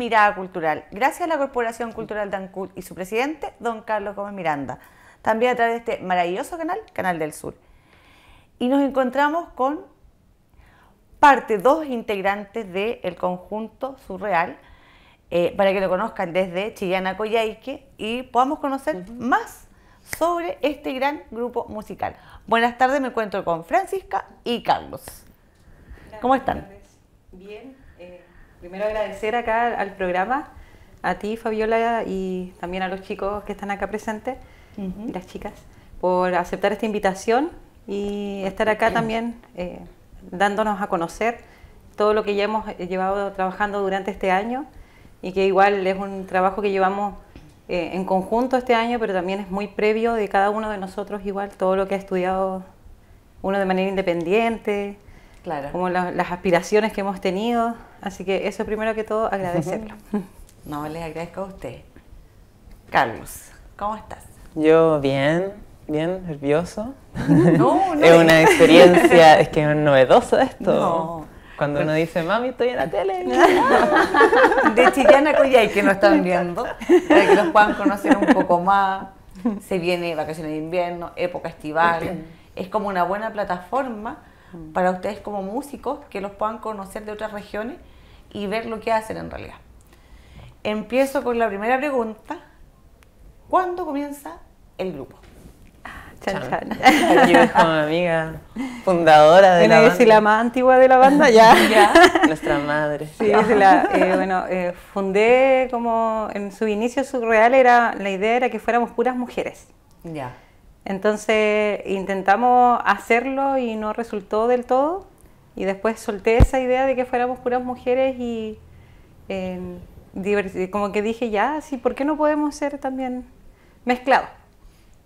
Mirada Cultural, gracias a la Corporación Cultural Dancul y su presidente, don Carlos Gómez Miranda, también a través de este maravilloso canal, Canal del Sur. Y nos encontramos con parte, dos integrantes del conjunto surreal, eh, para que lo conozcan desde Chillana Coyhaique y podamos conocer más sobre este gran grupo musical. Buenas tardes, me encuentro con Francisca y Carlos. ¿Cómo están? Bien, primero agradecer acá al programa, a ti Fabiola y también a los chicos que están acá presentes y las chicas, por aceptar esta invitación y estar acá también eh, dándonos a conocer todo lo que ya hemos llevado trabajando durante este año y que igual es un trabajo que llevamos eh, en conjunto este año, pero también es muy previo de cada uno de nosotros igual, todo lo que ha estudiado uno de manera independiente, claro. como las aspiraciones que hemos tenido, así que eso primero que todo agradecerlo. No, les agradezco a usted. Carlos, ¿cómo estás? Yo bien, bien, nervioso. No, no es una experiencia, es que es novedoso esto. No. Cuando uno dice, mami, estoy en la tele. De Chillana Coyay, que nos están viendo, para que los puedan conocer un poco más. Se viene vacaciones de invierno, época estival. Es como una buena plataforma para ustedes como músicos que los puedan conocer de otras regiones y ver lo que hacen en realidad. Empiezo con la primera pregunta. ¿Cuándo comienza el grupo? Chan, chan. Aquí como amiga fundadora de la banda. la más antigua de la banda, ya. Nuestra madre. Sí, es la, eh, bueno, eh, fundé como en su inicio surreal era, la idea era que fuéramos puras mujeres. Ya. Entonces intentamos hacerlo y no resultó del todo. Y después solté esa idea de que fuéramos puras mujeres y como que dije, ya, sí, ¿por qué no podemos ser también mezclados?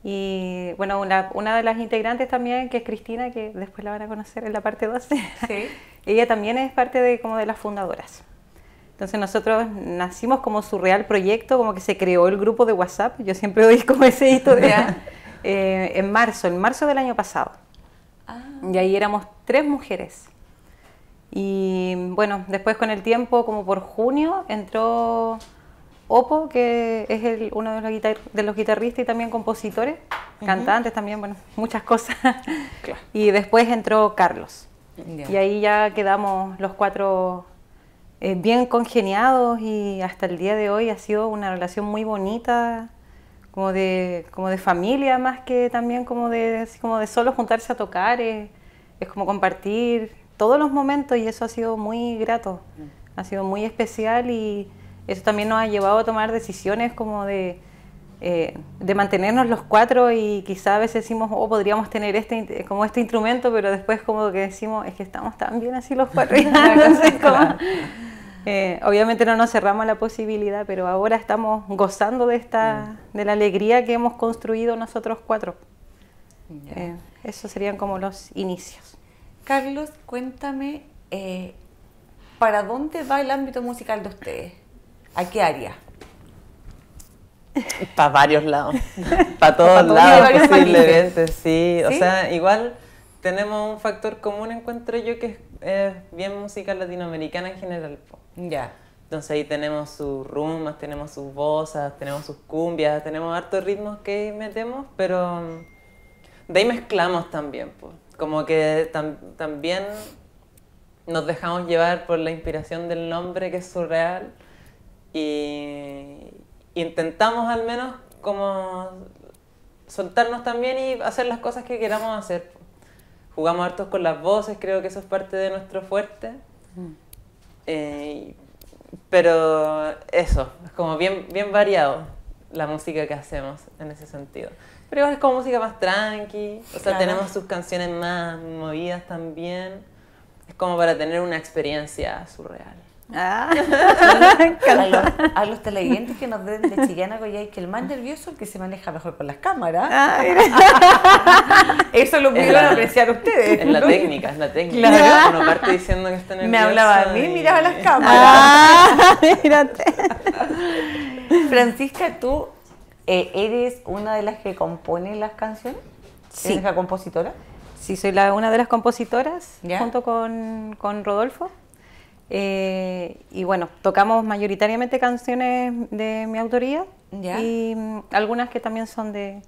Y bueno, una, una, de las integrantes también, que es Cristina, que después la van a conocer en la parte 12, ella también es parte de, como de las fundadoras. Entonces nosotros nacimos como su real proyecto, como que se creó el grupo de WhatsApp, yo siempre doy como ese hito de, eh, en marzo, en marzo del año pasado. Ah. Y ahí éramos tres mujeres. Y bueno, después con el tiempo, como por junio, entró Opo, que es el, uno de los, de los, guitarristas y también compositores, cantantes también, bueno, muchas cosas. Y después entró Carlos. Y ahí ya quedamos los cuatro eh, bien congeniados y hasta el día de hoy ha sido una relación muy bonita, como de, como de familia más que también como de, como de solo juntarse a tocar, es, es como compartir todos los momentos y eso ha sido muy grato, ha sido muy especial y eso también nos ha llevado a tomar decisiones como de, eh, de mantenernos los cuatro y quizá a veces decimos, oh, podríamos tener este, como este instrumento, pero después como que decimos, es que estamos tan bien así los cuatro. Eh, obviamente no nos cerramos la posibilidad, pero ahora estamos gozando de, esta, mm. de la alegría que hemos construido nosotros cuatro. Eh, esos serían como los inicios. Carlos, cuéntame, ¿para dónde va el ámbito musical de ustedes? ¿A qué área? Para varios lados. Para todos lados, posiblemente, sí. O sea, igual tenemos un factor común, encuentro yo, que es bien música latinoamericana en general. Ya. Entonces ahí tenemos sus rumbas, tenemos sus bozas, tenemos sus cumbias, tenemos hartos ritmos que metemos, pero de ahí mezclamos también. Pues. Como que también nos dejamos llevar por la inspiración del nombre que es surreal y intentamos al menos como soltarnos también y hacer las cosas que queramos hacer. Jugamos hartos con las voces, creo que eso es parte de nuestro fuerte. Mm. Eh, pero eso, es como bien, bien variado la música que hacemos en ese sentido. Pero igual es como música más tranqui, o sea, tenemos sus canciones más movidas también. Es como para tener una experiencia surreal. Ah. a, los, televidentes que nos den de Chillana Goyay que el más nervioso es el que se maneja mejor con las cámaras. Ah, Eso lo pudieron apreciar ustedes. Es la técnica, es la técnica. Claro. Uno parte diciendo que está nervioso. Me hablaba a mí, miraba las cámaras. Ah, Francisca, tú eh, eres una de las que compone las canciones. Sí. ¿Eres la compositora? Sí, soy la, una de las compositoras junto con, con Rodolfo. Eh, y bueno, tocamos mayoritariamente canciones de mi autoría y mm, algunas que también son de,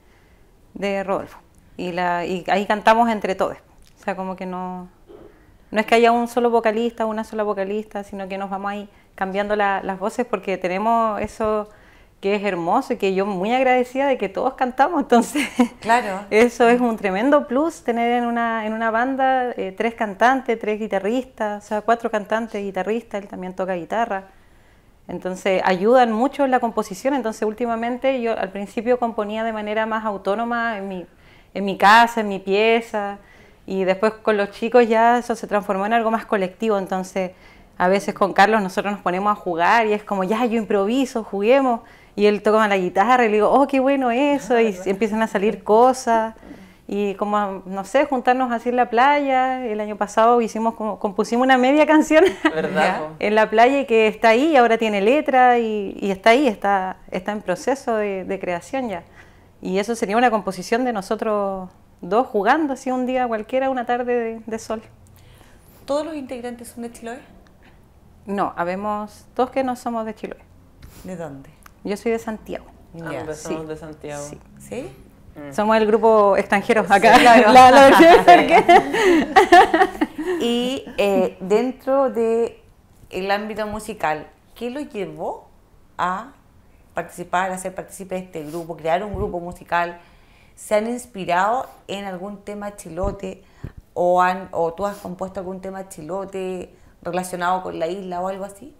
de Rodolfo. Y, la, y ahí cantamos entre todos. O sea, como que no, no es que haya un solo vocalista, una sola vocalista, sino que nos vamos ahí cambiando las voces porque tenemos eso que es hermoso y que yo muy agradecida de que todos cantamos, entonces claro. eso es un tremendo plus tener en una, en una banda eh, tres cantantes, tres guitarristas, o sea, cuatro cantantes, guitarristas, él también toca guitarra, entonces ayudan mucho en la composición, entonces últimamente yo al principio componía de manera más autónoma en mi, en mi casa, en mi pieza, y después con los chicos ya eso se transformó en algo más colectivo, entonces a veces con Carlos nosotros nos ponemos a jugar y es como, ya, yo improviso, juguemos, y él toca la guitarra y le digo, oh, qué bueno eso, y empiezan a salir cosas. Y como, no sé, juntarnos así en la playa. El año pasado hicimos como, compusimos una media canción en la playa y que está ahí, ahora tiene letra y, está ahí, está, está en proceso de, creación ya. Y eso sería una composición de nosotros dos jugando así un día cualquiera, una tarde de, sol. ¿Todos los integrantes son de Chiloé? No, habemos dos que no somos de Chiloé. ¿De dónde? Yo soy de Santiago. Ah, somos de Santiago. Sí. Mm. Somos el grupo extranjero acá. y eh, dentro del el ámbito musical, ¿qué lo llevó a participar, a ser partícipe de este grupo, crear un grupo musical? ¿Se han inspirado en algún tema chilote o, han, o tú has compuesto algún tema chilote relacionado con la isla o algo así?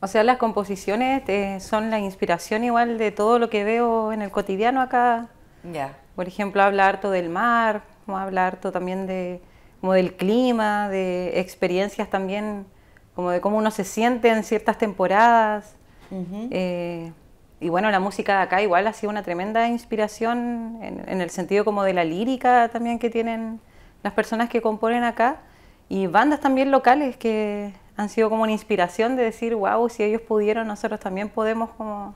O sea, las composiciones eh, son la inspiración igual de todo lo que veo en el cotidiano acá. Ya. Por ejemplo, habla harto del mar, habla harto también de, como del clima, de experiencias también, como de cómo uno se siente en ciertas temporadas. Eh, y bueno, la música de acá igual ha sido una tremenda inspiración en, en, el sentido como de la lírica también que tienen las personas que componen acá y bandas también locales que han sido como una inspiración de decir, wow, si ellos pudieron, nosotros también podemos como...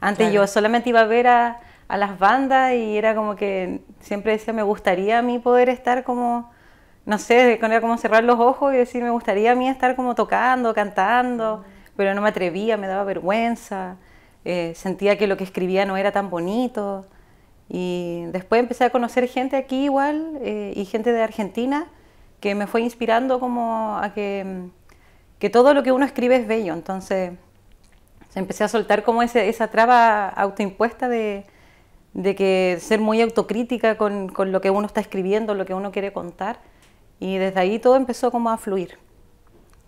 Antes yo solamente iba a ver a, a, las bandas y era como que siempre decía, me gustaría a mí poder estar como, no sé, era como cerrar los ojos y decir, me gustaría a mí estar como tocando, cantando, pero no me atrevía, me daba vergüenza, eh, sentía que lo que escribía no era tan bonito. Y después empecé a conocer gente aquí igual eh, y gente de Argentina que me fue inspirando como a que que todo lo que uno escribe es bello. Entonces se empecé a soltar como ese, esa traba autoimpuesta de, de que ser muy autocrítica con, con, lo que uno está escribiendo, lo que uno quiere contar. Y desde ahí todo empezó como a fluir.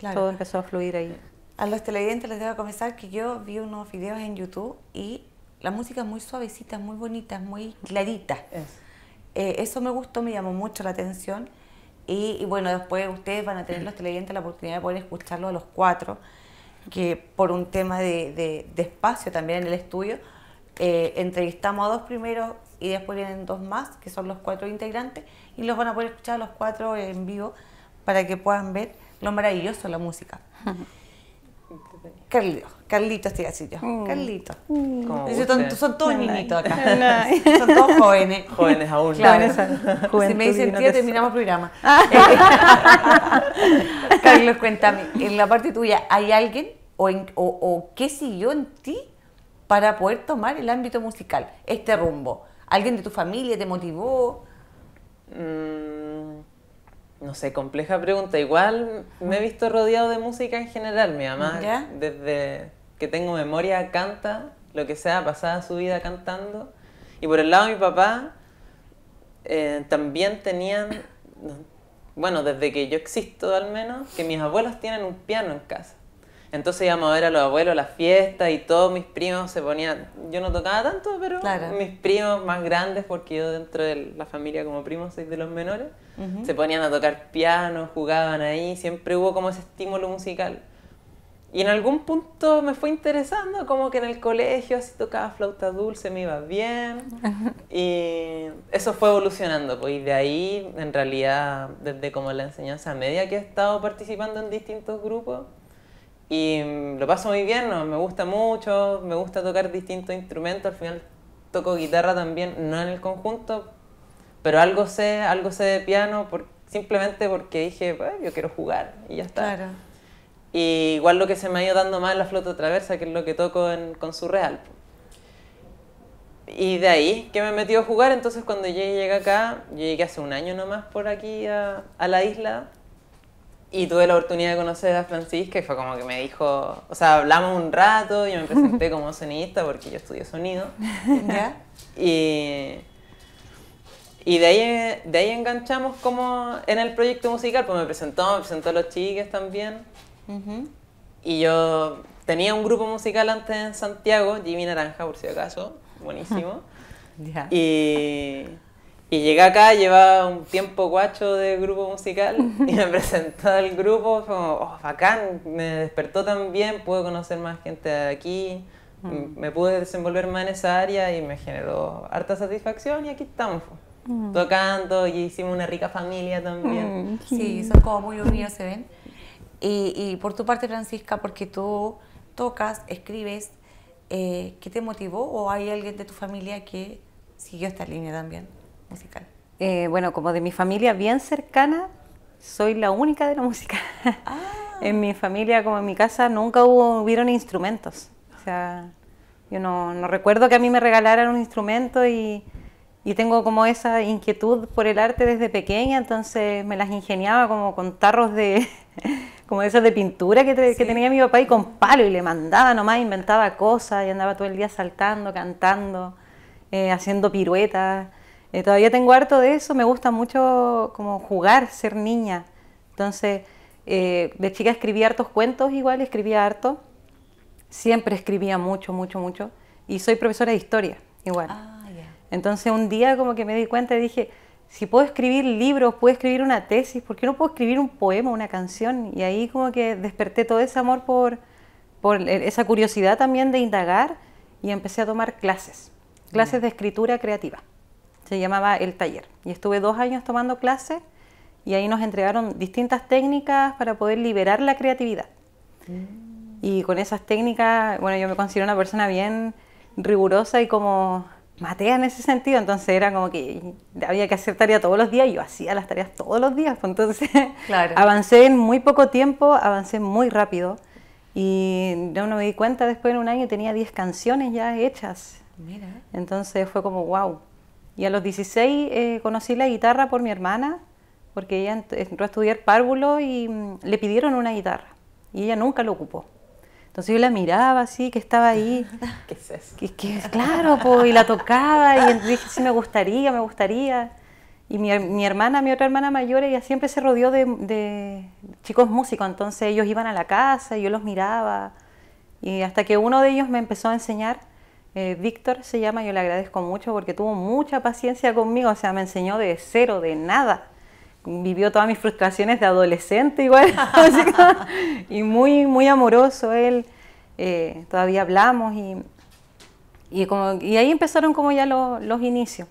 Todo empezó a fluir ahí. A los televidentes les debo confesar que yo vi unos videos en YouTube y la música es muy suavecita, muy bonita, muy clarita. Eh, eso me gustó, me llamó mucho la atención. Y, bueno, después ustedes van a tener los televidentes la oportunidad de poder escucharlo a los cuatro, que por un tema de, espacio también en el estudio, eh, entrevistamos a dos primeros y después vienen dos más, que son los cuatro integrantes, y los van a poder escuchar a los cuatro en vivo para que puedan ver lo maravilloso de la música. Carlitos, Carlitos te iba a decir yo. Mm. Carlitos. Mm. Son, todos niñitos acá. son todos jóvenes. Jóvenes aún. Claro. si me dicen tía, terminamos el programa. Carlos, cuéntame, en la parte tuya, ¿hay alguien o, o, qué siguió en ti para poder tomar el ámbito musical, este rumbo? ¿Alguien de tu familia te motivó? Mm, no sé, compleja pregunta. Igual me he visto rodeado de música en general. Mi mamá, desde que tengo memoria, canta lo que sea, pasada su vida cantando. Y por el lado de mi papá, eh, también tenían, bueno, desde que yo existo al menos, que mis abuelos tienen un piano en casa. Entonces íbamos a ver a los abuelos las fiestas y todos mis primos se ponían, yo no tocaba tanto, pero mis primos más grandes, porque yo dentro de la familia como primo soy de los menores, se ponían a tocar piano, jugaban ahí, siempre hubo como ese estímulo musical. Y en algún punto me fue interesando, como que en el colegio así tocaba flauta dulce, me iba bien. Y eso fue evolucionando, pues y de ahí, en realidad, desde como la enseñanza media que he estado participando en distintos grupos, y lo paso muy bien, me gusta mucho, me gusta tocar distintos instrumentos, al final toco guitarra también, no en el conjunto, pero algo sé, algo sé de piano por, simplemente porque dije, yo quiero jugar y ya está. Y igual lo que se me ha ido dando más es la flota traversa, que es lo que toco con su real. Y de ahí que me metí a jugar, entonces cuando yo llegué acá, llegué hace un año nomás por aquí a, a la isla y tuve la oportunidad de conocer a Francisca y fue como que me dijo, o sea, hablamos un rato, y me presenté como sonidista porque yo estudié sonido. ¿Ya? Y, y de, ahí, de ahí enganchamos como en el proyecto musical, pues me presentó, me presentó a los chiques también. Y yo tenía un grupo musical antes en Santiago, Jimmy Naranja, por si acaso, buenísimo. Y y llegué acá, llevaba un tiempo guacho de grupo musical y me presentó al grupo, fue como, oh, bacán, me despertó también, pude conocer más gente de aquí, mm. me pude desenvolver más en esa área y me generó harta satisfacción y aquí estamos. Mm. Tocando y hicimos una rica familia también. Mm, sí, son como muy unidos, se ven. Y, y por tu parte, Francisca, porque tú tocas, escribes, eh, ¿qué te motivó o hay alguien de tu familia que siguió esta línea también? Musical? Eh, bueno, como de mi familia bien cercana, soy la única de la música. Ah. en mi familia, como en mi casa, nunca hubo, hubieron instrumentos. O sea, yo no, no recuerdo que a mí me regalaran un instrumento y, y, tengo como esa inquietud por el arte desde pequeña, entonces me las ingeniaba como con tarros de, como esos de pintura que, que, tenía mi papá y con palo y le mandaba nomás, inventaba cosas y andaba todo el día saltando, cantando, eh, haciendo piruetas. Eh, todavía tengo harto de eso, me gusta mucho como jugar, ser niña. Entonces, eh, de chica escribía hartos cuentos igual, escribía harto. Siempre escribía mucho, mucho, mucho. Y soy profesora de historia, igual. Ah, Entonces un día como que me di cuenta y dije, si puedo escribir libros, puedo escribir una tesis, ¿por qué no puedo escribir un poema, una canción? Y ahí como que desperté todo ese amor por, por esa curiosidad también de indagar y empecé a tomar clases, clases de escritura creativa se llamaba El Taller. Y estuve dos años tomando clases y ahí nos entregaron distintas técnicas para poder liberar la creatividad. Mm. Y con esas técnicas, bueno, yo me considero una persona bien rigurosa y como matea en ese sentido, entonces era como que había que hacer tarea todos los días y yo hacía las tareas todos los días, pues entonces avancé en muy poco tiempo, avancé muy rápido y yo no me di cuenta después en un año tenía 10 canciones ya hechas. Mira. Entonces fue como, wow, y a los 16 eh, conocí la guitarra por mi hermana, porque ella entró a estudiar párvulo y mm, le pidieron una guitarra. Y ella nunca lo ocupó. Entonces yo la miraba así, que estaba ahí. ¿Qué es eso? Que, claro, y la tocaba y dije, sí, me gustaría, me gustaría. Y mi, mi, hermana, mi otra hermana mayor, ella siempre se rodeó de, de, chicos músicos, entonces ellos iban a la casa y yo los miraba. Y hasta que uno de ellos me empezó a enseñar eh, Víctor se llama, yo le agradezco mucho porque tuvo mucha paciencia conmigo, o sea, me enseñó de cero, de nada. Vivió todas mis frustraciones de adolescente igual, y muy, muy amoroso él. Eh, todavía hablamos y, y, como, y, ahí empezaron como ya los inicios.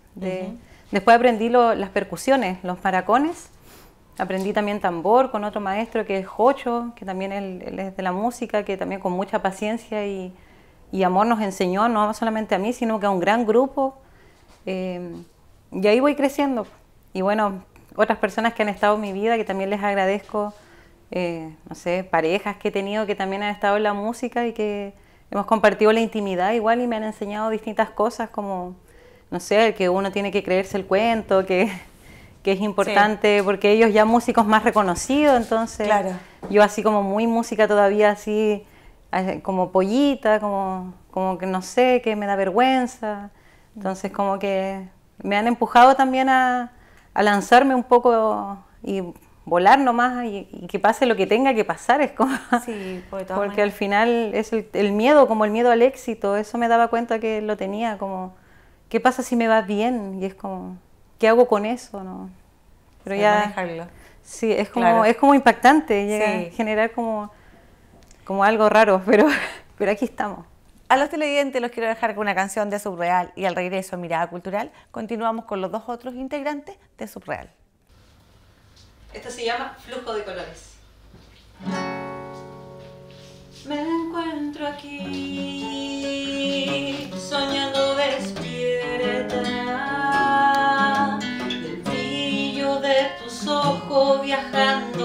Después aprendí las percusiones, los maracones. Aprendí también tambor con otro maestro que es Jocho, que también él es de la música, que también con mucha paciencia y, y amor nos enseñó no solamente a mí, sino que a un gran grupo. Eh, y ahí voy creciendo. Y bueno, otras personas que han estado en mi vida, que también les agradezco, eh, no sé, parejas que he tenido que también han estado en la música y que hemos compartido la intimidad igual y me han enseñado distintas cosas como, no sé, que uno tiene que creerse el cuento, que, que es importante, porque ellos ya músicos más reconocidos, entonces yo así como muy música todavía así como pollita, como, como que no sé, que me da vergüenza. Entonces como que me han empujado también a, a lanzarme un poco y volar nomás y, y, que pase lo que tenga que pasar. Es como, sí, porque al final es el, el, miedo, como el miedo al éxito, eso me daba cuenta que lo tenía, como, ¿qué pasa si me va bien? Y es como, ¿qué hago con eso? No? Pero ya... Manejarlo. Sí, es como, es como impactante, llega a generar como como algo raro, pero, pero aquí estamos. A los televidentes los quiero dejar con una canción de Subreal y al regreso Mirada Cultural continuamos con los dos otros integrantes de Subreal. Esto se llama Flujo de Colores. Me encuentro aquí soñando despierta el brillo de tus ojos viajando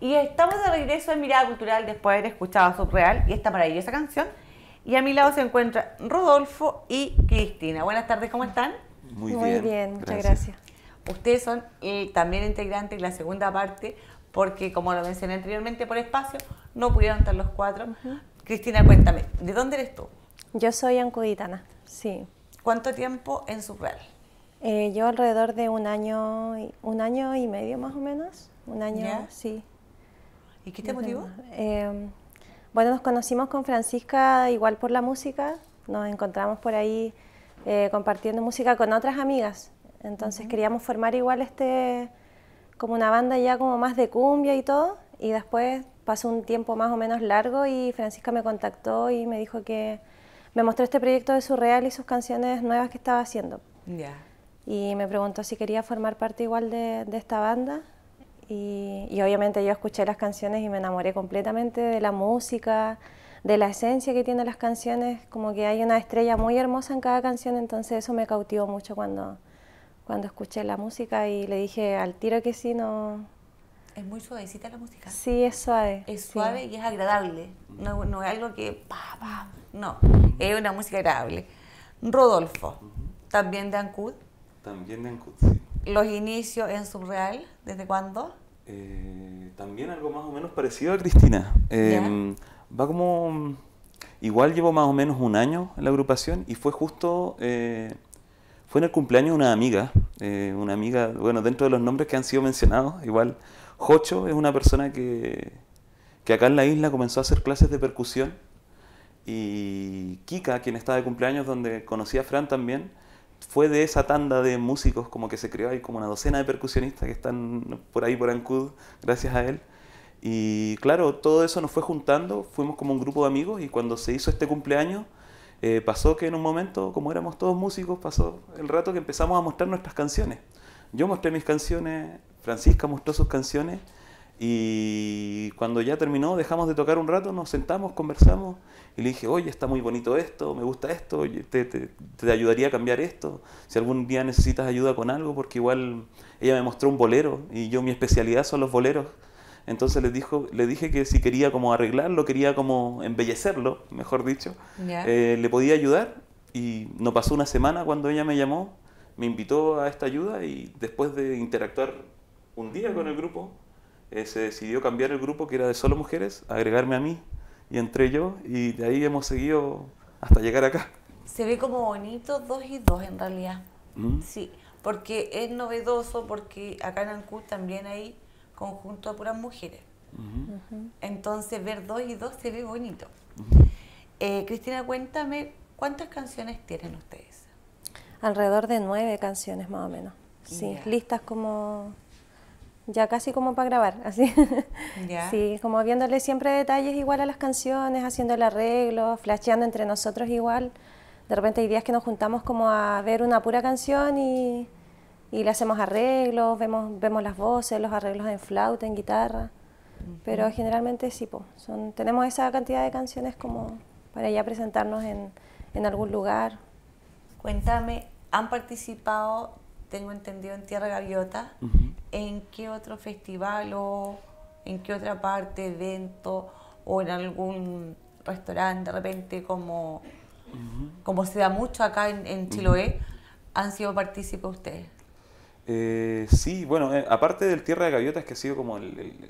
Y estamos de regreso en Mirada Cultural después de haber escuchado a Subreal y esta maravillosa canción. Y a mi lado se encuentran Rodolfo y Cristina. Buenas tardes, ¿cómo están? Muy, Muy bien, bien, muchas gracias. Ustedes son eh, también integrantes de la segunda parte porque, como lo mencioné anteriormente por espacio, no pudieron estar los cuatro. Cristina, cuéntame, ¿de dónde eres tú? Yo soy ancuditana, sí. ¿Cuánto tiempo en Subreal? Eh, yo alrededor de un año, y- un año y medio más o menos. Un año, sí. ¿Y qué te motivó? Eh, bueno, nos conocimos con Francisca igual por la música. Nos encontramos por ahí eh, compartiendo música con otras amigas. Entonces queríamos formar igual este, como una banda ya como más de cumbia y todo. Y después pasó un tiempo más o menos largo y Francisca me contactó y me dijo que me mostró este proyecto de Surreal y sus canciones nuevas que estaba haciendo. Ya. Y me preguntó si quería formar parte igual de, de esta banda. Y, y obviamente yo escuché las canciones y me enamoré completamente de la música, de la esencia que tienen las canciones, como que hay una estrella muy hermosa en cada canción, entonces eso me cautivó mucho cuando, cuando escuché la música y le dije al tiro que sí, no... Es muy suavecita la música. Sí, es suave. Es sí. suave y es agradable. No, no es algo que... Pa, pa, no, es una música agradable. Rodolfo, también de Ancud. También de Ancud, sí. Los inicios en Subreal, ¿desde cuándo? Eh, también algo más o menos parecido a Cristina. Eh, va como... Igual llevo más o menos un año en la agrupación y fue justo... eh, fue en el cumpleaños de una amiga, eh, una amiga, bueno, dentro de los nombres que han sido mencionados, igual Jocho es una persona que, que acá en la isla comenzó a hacer clases de percusión y Kika, quien está de cumpleaños, donde conocí a Fran también, fue de esa tanda de músicos como que se creó, hay como una docena de percusionistas que están por ahí por Ancud, gracias a él. Y claro, todo eso nos fue juntando, fuimos como un grupo de amigos y cuando se hizo este cumpleaños, eh, pasó que en un momento, como éramos todos músicos, pasó el rato que empezamos a mostrar nuestras canciones. Yo mostré mis canciones, Francisca mostró sus canciones y cuando ya terminó, dejamos de tocar un rato, nos sentamos, conversamos y le dije, oye, está muy bonito esto, me gusta esto, te, te, te, ayudaría a cambiar esto, si algún día necesitas ayuda con algo, porque igual ella me mostró un bolero y yo mi especialidad son los boleros. Entonces le, dijo, le dije que si quería como arreglarlo, quería como embellecerlo, mejor dicho, eh, le podía ayudar y no pasó una semana cuando ella me llamó, me invitó a esta ayuda y después de interactuar un día con el grupo, eh, se decidió cambiar el grupo que era de solo mujeres, agregarme a mí y entré yo y de ahí hemos seguido hasta llegar acá. Se ve como bonito dos y dos en realidad. ¿Mm? Sí, porque es novedoso porque acá en Ancud también hay conjunto de puras mujeres. Entonces ver dos y dos se ve bonito. Eh, Cristina, cuéntame, ¿cuántas canciones tienen ustedes? Alrededor de nueve canciones más o menos. Sí, listas como ya casi como para grabar, así. Sí, como viéndole siempre detalles igual a las canciones, haciendo el arreglo, flasheando entre nosotros igual. De repente hay días que nos juntamos como a ver una pura canción y, y le hacemos arreglos, vemos, vemos las voces, los arreglos en flauta, en guitarra. Pero generalmente sí, son, tenemos esa cantidad de canciones como para ya presentarnos en, en algún lugar. Cuéntame, ¿han participado tengo entendido, en Tierra Gaviota. ¿En qué otro festival o en qué otra parte, evento o en algún restaurante de repente como, como se da mucho acá en, Chiloé, han sido partícipes ustedes? Eh, sí, bueno, eh, aparte del Tierra de Gaviotas, que ha sido como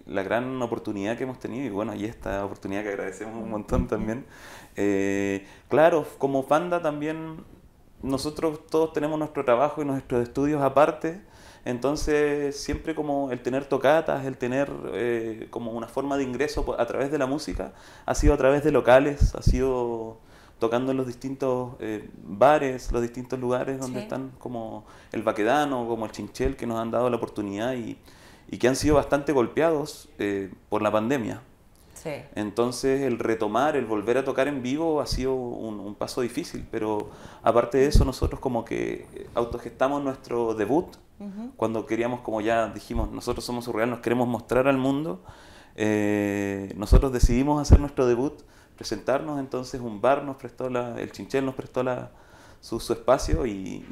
la gran oportunidad que hemos tenido, y bueno, y esta oportunidad que agradecemos un montón también. Eh, claro, como Fanda también nosotros todos tenemos nuestro trabajo y nuestros estudios aparte, entonces siempre como el tener tocatas, el tener eh, como una forma de ingreso a través de la música, ha sido a través de locales, ha sido tocando en los distintos eh, bares, los distintos lugares donde están como el Baquedano, como el Chinchel, que nos han dado la oportunidad y, y que han sido bastante golpeados eh, por la pandemia. Entonces el retomar, el volver a tocar en vivo ha sido un, paso difícil, pero aparte de eso nosotros como que autogestamos nuestro debut, cuando queríamos, como ya dijimos, nosotros somos surreal, nos queremos mostrar al mundo, eh, nosotros decidimos hacer nuestro debut, presentarnos, entonces un bar nos prestó, la, el Chinchel nos prestó la, su, espacio y,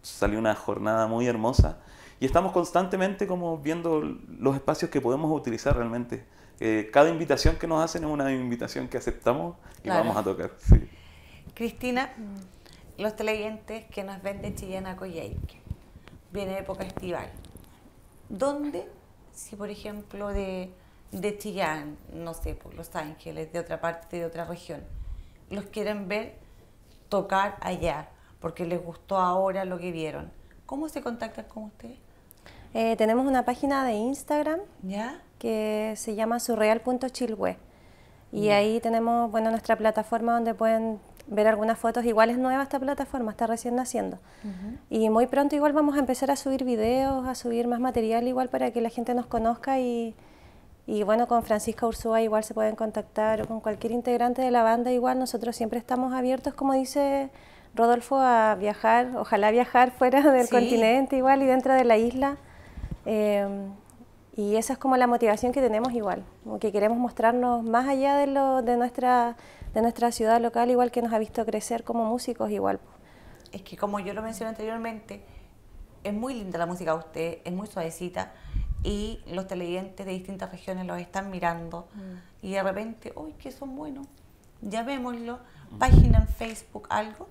salió una jornada muy hermosa. Y estamos constantemente como viendo los espacios que podemos utilizar realmente cada invitación que nos hacen es una invitación que aceptamos y vamos a tocar. Cristina, los televidentes que nos ven de Chillán a Coyhaique, viene época estival. ¿Dónde, si por ejemplo de, de Chillán, no sé, por Los Ángeles, de otra parte, de otra región, los quieren ver tocar allá, porque les gustó ahora lo que vieron, ¿cómo se contactan con ustedes? Eh, tenemos una página de Instagram ¿Ya? que se llama surreal.chilwe. Y ahí tenemos bueno, nuestra plataforma donde pueden ver algunas fotos. Igual es nueva esta plataforma, está recién naciendo. Y muy pronto igual vamos a empezar a subir videos, a subir más material igual para que la gente nos conozca y, y bueno, con Francisca Ursúa igual se pueden contactar o con cualquier integrante de la banda igual. Nosotros siempre estamos abiertos, como dice Rodolfo, a viajar, ojalá viajar fuera del continente igual y dentro de la isla. Eh, y esa es como la motivación que tenemos igual, como que queremos mostrarnos más allá de, lo, de, nuestra, de nuestra ciudad local, igual que nos ha visto crecer como músicos igual. Es que como yo lo mencioné anteriormente, es muy linda la música de usted, es muy suavecita y los televidentes de distintas regiones los están mirando mm. y de repente, uy, que son buenos, llamémoslo, página en Facebook, algo.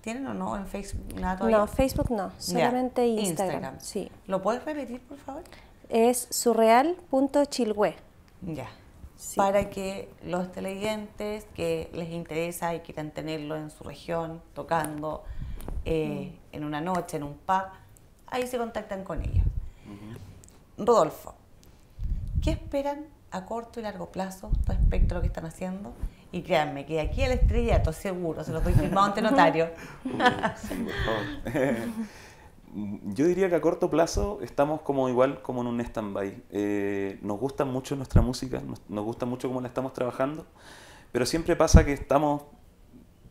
¿Tienen o no en Facebook? Nada No, Facebook no, solamente Instagram. Sí. ¿Lo puedes repetir, por favor? es surreal.chilhue. Ya. Para que los televidentes que les interesa y quieran tenerlo en su región, tocando eh, mm. en una noche, en un pub, ahí se contactan con ellos. Rodolfo, ¿qué esperan a corto y largo plazo respecto a lo que están haciendo? Y créanme que aquí el estrellato, seguro, se lo doy firmado ante notario. Yo diría que a corto plazo estamos como igual como en un stand-by. Eh, nos gusta mucho nuestra música, nos, gusta mucho cómo la estamos trabajando, pero siempre pasa que estamos,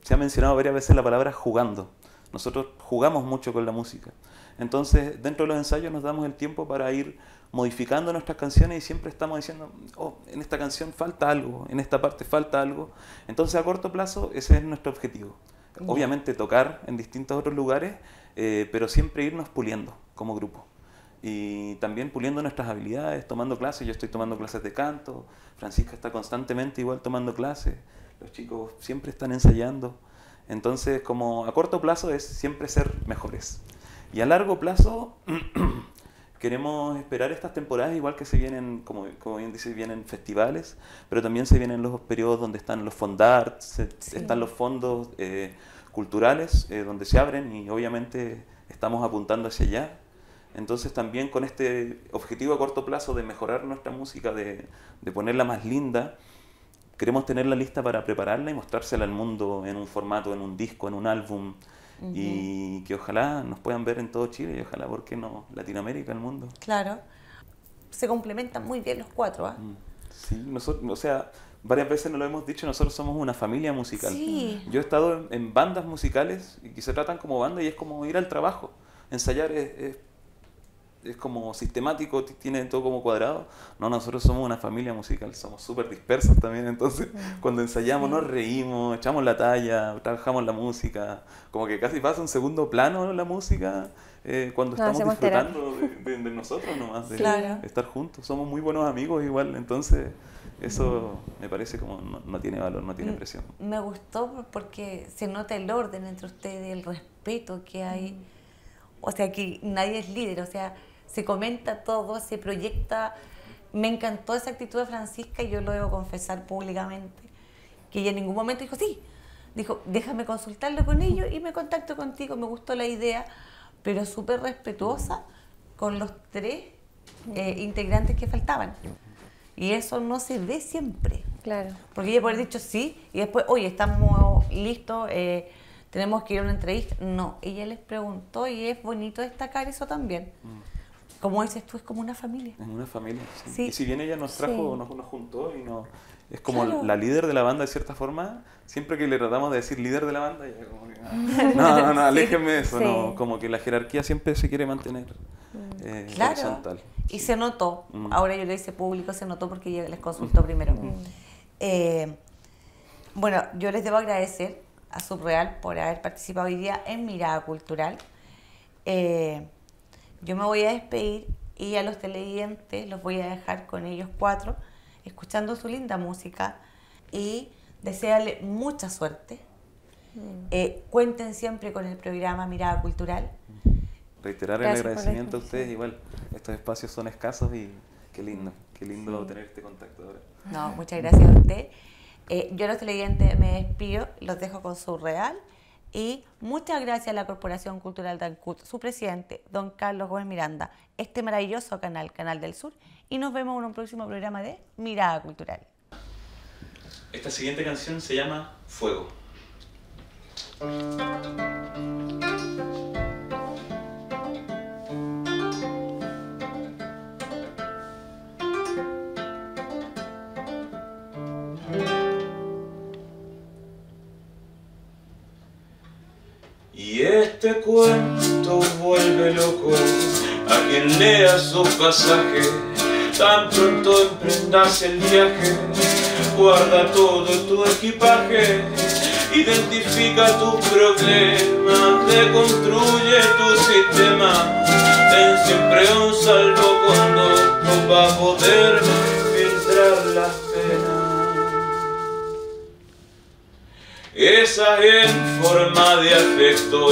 se ha mencionado varias veces la palabra jugando. Nosotros jugamos mucho con la música. Entonces, dentro de los ensayos nos damos el tiempo para ir modificando nuestras canciones y siempre estamos diciendo, oh, en esta canción falta algo, en esta parte falta algo. Entonces, a corto plazo, ese es nuestro objetivo. Obviamente tocar en distintos otros lugares, eh, pero siempre irnos puliendo como grupo. Y también puliendo nuestras habilidades, tomando clases. Yo estoy tomando clases de canto, Francisca está constantemente igual tomando clases, los chicos siempre están ensayando. Entonces, como a corto plazo es siempre ser mejores. Y a largo plazo queremos esperar estas temporadas, igual que se vienen, como, como bien dice, vienen festivales, pero también se vienen los periodos donde están los fondarts, están los fondos eh, culturales, eh, donde se abren y obviamente estamos apuntando hacia allá. Entonces también con este objetivo a corto plazo de mejorar nuestra música, de, de ponerla más linda, queremos tenerla lista para prepararla y mostrársela al mundo en un formato, en un disco, en un álbum, y que ojalá nos puedan ver en todo Chile y ojalá, ¿por qué no? Latinoamérica, el mundo. Claro. Se complementan muy bien los cuatro, ¿ah? Sí, nosotros, o sea, varias veces nos lo hemos dicho, nosotros somos una familia musical. Yo he estado en, bandas musicales y que se tratan como banda y es como ir al trabajo. Ensayar es es como sistemático, tiene todo como cuadrado. No, nosotros somos una familia musical, somos súper dispersos también, entonces cuando ensayamos nos reímos, echamos la talla, trabajamos la música, como que casi pasa un segundo plano la música eh, cuando estamos disfrutando de, nosotros nomás, de estar juntos. Somos muy buenos amigos igual, entonces eso me parece como no, tiene valor, no tiene mm, presión. Me gustó porque se nota el orden entre ustedes, el respeto que hay. Mm. O sea, que nadie es líder, o sea, se comenta todo, se proyecta. Me encantó esa actitud de Francisca y yo lo debo confesar públicamente, que ella en ningún momento dijo, sí, dijo, déjame consultarlo con ellos y me contacto contigo, me gustó la idea, pero súper respetuosa con los tres eh, integrantes que faltaban. Y eso no se ve siempre. Claro. Porque ella puede haber dicho sí y después, oye, estamos listos, eh, tenemos que ir a una entrevista. No, ella les preguntó y es bonito destacar eso también. Mm como dices tú, es como una familia. Es una familia, sí. Y si bien ella nos trajo, nos, juntó y nos, es como la líder de la banda de cierta forma, siempre que le tratamos de decir líder de la banda, ella como que, ah, no, no, no, aléjenme de eso, no, como que la jerarquía siempre se quiere mantener mm. eh, claro. horizontal. Y se notó, mm. ahora yo le hice público, se notó porque ella les consultó primero. Mm. Eh, bueno, yo les debo agradecer a Subreal por haber participado hoy día en Mirada Cultural. Eh, yo me voy a despedir y a los televidentes los voy a dejar con ellos cuatro, escuchando su linda música y desearle mucha suerte. Mm. Eh, cuenten siempre con el programa Mirada Cultural. Reiterar el agradecimiento a ustedes, igual estos espacios son escasos y qué lindo, qué lindo tener este contacto ahora. No, muchas gracias a usted. Eh, yo a los televidentes me despido, los dejo con su real y muchas gracias a la Corporación Cultural de Ancud, su presidente, don Carlos Gómez Miranda, este maravilloso canal, Canal del Sur, y nos vemos en un próximo programa de Mirada Cultural. Esta siguiente canción se llama Fuego. Este cuento vuelve loco a quien lea su pasaje. Tan pronto emprendas el viaje, guarda todo tu equipaje, identifica tu problema, deconstruye tu sistema, ten siempre un salvoconducto para poder filtrar las penas. Esa en forma de afecto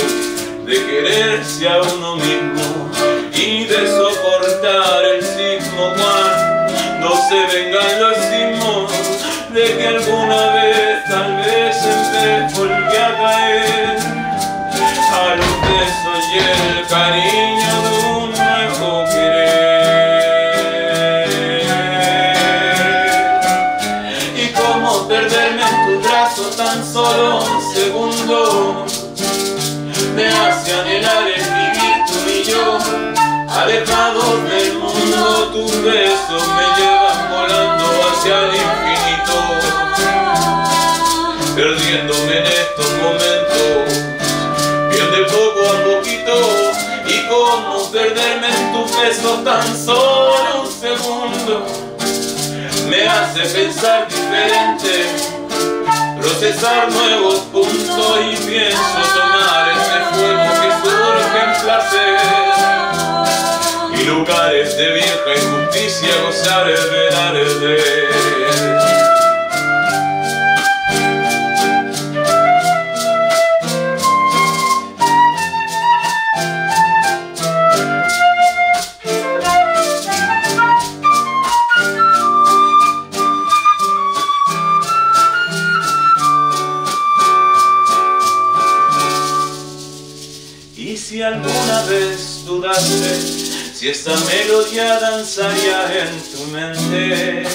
de quererse a uno mismo y de soportar el sismo cuando se vengan los sismos de que alguna hace pensar diferente, procesar nuevos puntos y pienso tomar ese fuego que surge en placer. Lugares de vieja injusticia gozar de la Y si esta melodía danzaría en tu mente.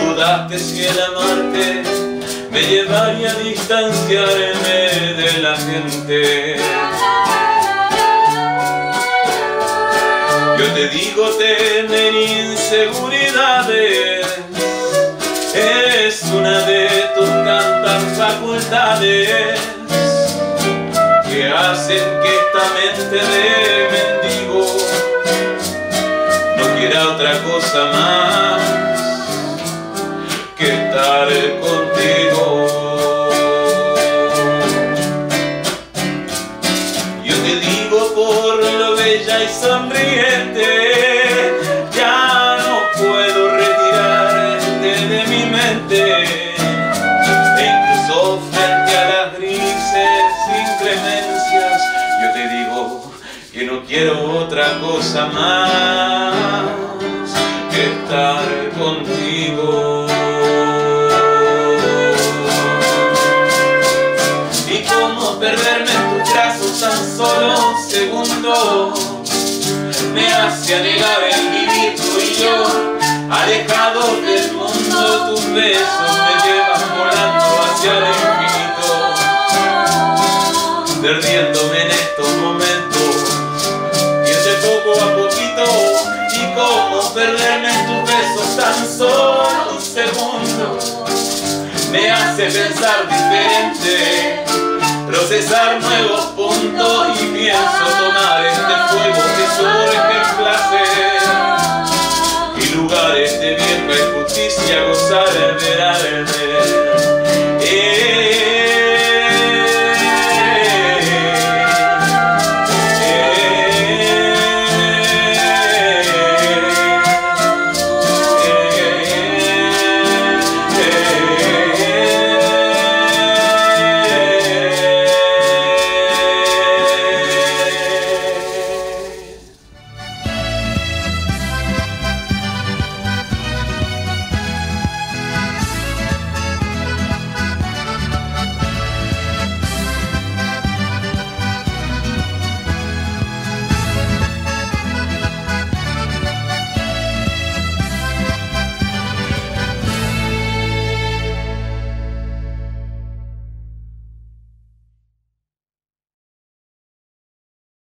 Dudaste si el amarte me llevaría a distanciarme de la gente. Yo te digo tener inseguridades es una de tus tantas facultades hacen que esta mente de mendigo no quiera otra cosa más que estar más que estar contigo. Y cómo perderme en tus brazos tan solo un segundo me hace anhelar el vivir tú y yo, alejados del mundo, tus besos solo un segundo me hace pensar diferente procesar nuevos puntos y pienso